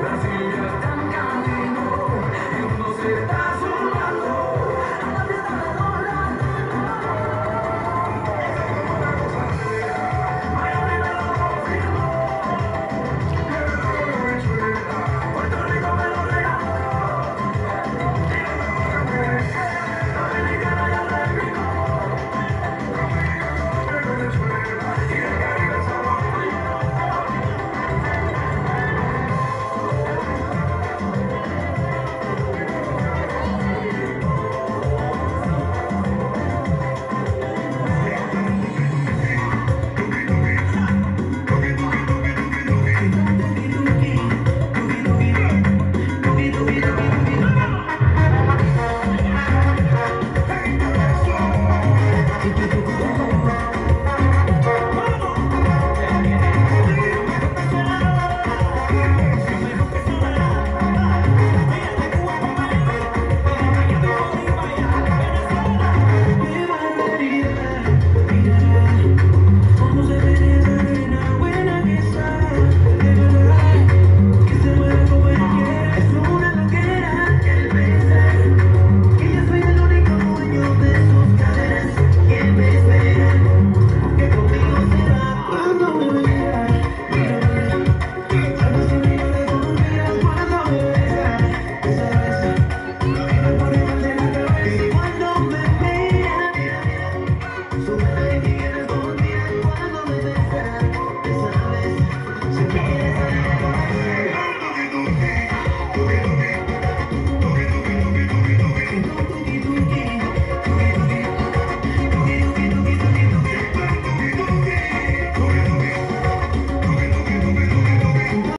Brasilia tan cantino, y uno se está